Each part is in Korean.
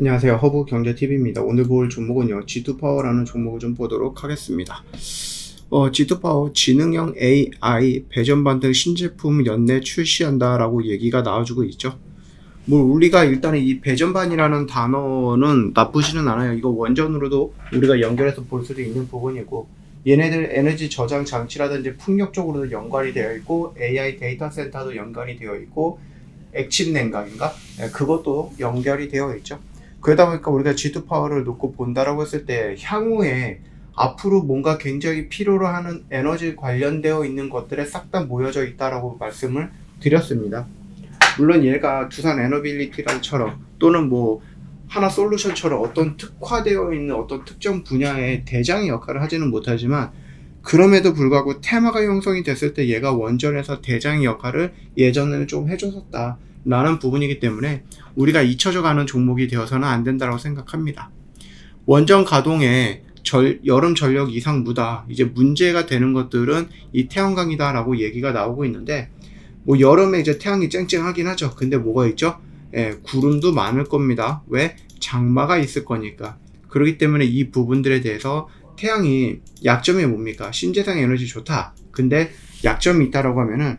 안녕하세요. 허브 경제TV입니다. 오늘 볼 종목은요, G2 파워라는 종목을 좀 보도록 하겠습니다. 어, G2 파워 지능형 AI 배전반 등 신제품 연내 출시한다라고 얘기가 나와주고 있죠. 뭐, 우리가 일단은 이 배전반이라는 단어는 나쁘지는 않아요. 이거 원전으로도 우리가 연결해서 볼 수도 있는 부분이고, 얘네들 에너지 저장 장치라든지 풍력 쪽으로도 연관이 되어 있고, AI 데이터 센터도 연관이 되어 있고, 액침 냉각인가? 네, 그것도 연결이 되어 있죠. 그러다 보니까 우리가 G2 파워를 놓고 본다라고 했을 때 향후에 앞으로 뭔가 굉장히 필요로 하는 에너지 관련되어 있는 것들에 싹 다 모여져 있다라고 말씀을 드렸습니다. 물론 얘가 두산 에너빌리티랑처럼 또는 뭐 하나 솔루션처럼 어떤 특화되어 있는 어떤 특정 분야의 대장의 역할을 하지는 못하지만 그럼에도 불구하고 테마가 형성이 됐을 때 얘가 원전에서 대장의 역할을 예전에는 좀 해줬었다. 라는 부분이기 때문에 우리가 잊혀져 가는 종목이 되어서는 안 된다고 생각합니다. 원전 가동에 절, 여름 전력 이상 무다. 이제 문제가 되는 것들은 이 태양광이다라고 얘기가 나오고 있는데, 뭐 여름에 이제 태양이 쨍쨍하긴 하죠. 근데 뭐가 있죠? 예, 구름도 많을 겁니다. 왜? 장마가 있을 거니까. 그렇기 때문에 이 부분들에 대해서 태양이 약점이 뭡니까? 신재생 에너지 좋다. 근데 약점이 있다라고 하면은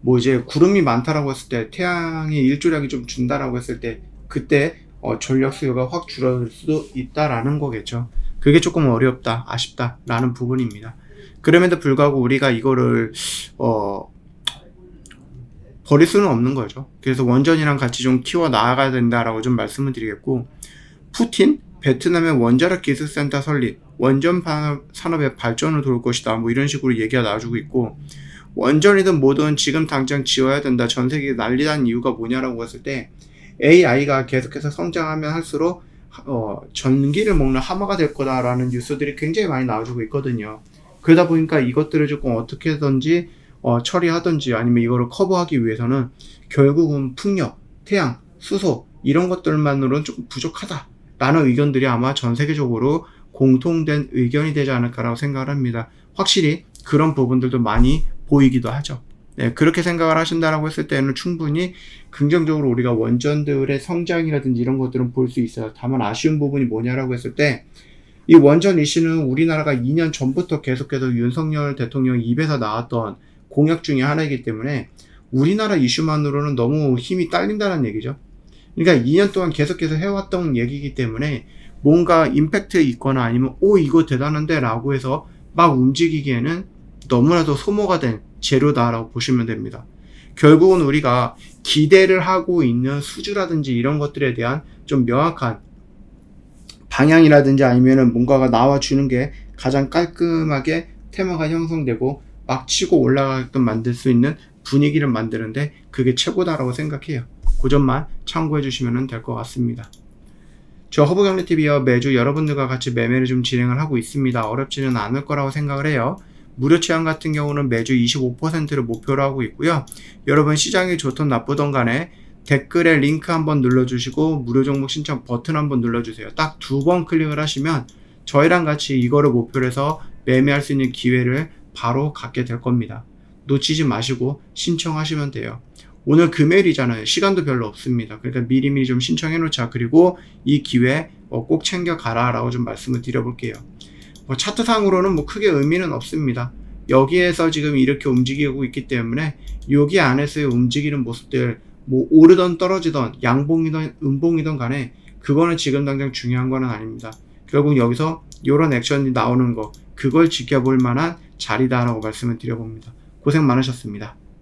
뭐 이제 구름이 많다라고 했을 때 태양이 일조량이 좀 준다라고 했을 때 그때 어 전력 수요가 확 줄어들 수도 있다라는 거겠죠. 그게 조금 어렵다, 아쉽다라는 부분입니다. 그럼에도 불구하고 우리가 이거를 어 버릴 수는 없는 거죠. 그래서 원전이랑 같이 좀 키워 나아가야 된다라고 좀 말씀을 드리겠고 푸틴 베트남의 원자력 기술센터 설립, 원전 산업의 발전을 도울 것이다. 뭐 이런 식으로 얘기가 나와주고 있고 원전이든 뭐든 지금 당장 지어야 된다. 전 세계에 난리 난 이유가 뭐냐라고 했을 때 AI가 계속해서 성장하면 할수록 어, 전기를 먹는 하마가 될 거다라는 뉴스들이 굉장히 많이 나와주고 있거든요. 그러다 보니까 이것들을 조금 어떻게든지 어, 처리하든지 아니면 이거를 커버하기 위해서는 결국은 풍력, 태양, 수소 이런 것들만으로는 조금 부족하다 라는 의견들이 아마 전 세계적으로 공통된 의견이 되지 않을까라고 생각을 합니다. 확실히 그런 부분들도 많이 보이기도 하죠. 네, 그렇게 생각을 하신다라고 했을 때는 충분히 긍정적으로 우리가 원전들의 성장이라든지 이런 것들은 볼 수 있어요. 다만 아쉬운 부분이 뭐냐라고 했을 때, 이 원전 이슈는 우리나라가 2년 전부터 계속해서 윤석열 대통령 입에서 나왔던 공약 중의 하나이기 때문에 우리나라 이슈만으로는 너무 힘이 딸린다는 얘기죠. 그러니까 2년 동안 계속해서 해왔던 얘기이기 때문에 뭔가 임팩트 있거나 아니면 오 이거 대단한데 라고 해서 막 움직이기에는 너무나도 소모가 된 재료다라고 보시면 됩니다. 결국은 우리가 기대를 하고 있는 수주라든지 이런 것들에 대한 좀 명확한 방향이라든지 아니면은 뭔가가 나와주는 게 가장 깔끔하게 테마가 형성되고 막 치고 올라가게끔 만들 수 있는 분위기를 만드는데 그게 최고다라고 생각해요. 그 점만 참고해 주시면 될 것 같습니다. 저 허브경리TV와 매주 여러분들과 같이 매매를 좀 진행을 하고 있습니다. 어렵지는 않을 거라고 생각을 해요. 무료 체험 같은 경우는 매주 25%를 목표로 하고 있고요. 여러분 시장이 좋던 나쁘던 간에 댓글에 링크 한번 눌러주시고 무료 종목 신청 버튼 한번 눌러주세요. 딱 두 번 클릭을 하시면 저희랑 같이 이거를 목표로 해서 매매할 수 있는 기회를 바로 갖게 될 겁니다. 놓치지 마시고 신청하시면 돼요. 오늘 금요일이잖아요. 시간도 별로 없습니다. 그러니까 미리미리 좀 신청해 놓자. 그리고 이 기회 꼭 챙겨 가라 라고 좀 말씀을 드려볼게요. 뭐 차트상으로는 뭐 크게 의미는 없습니다. 여기에서 지금 이렇게 움직이고 있기 때문에 여기 안에서의 움직이는 모습들 뭐 오르던 떨어지던 양봉이던 음봉이던 간에 그거는 지금 당장 중요한 거는 아닙니다. 결국 여기서 이런 액션이 나오는 거 그걸 지켜볼 만한 자리다라고 말씀을 드려봅니다. 고생 많으셨습니다.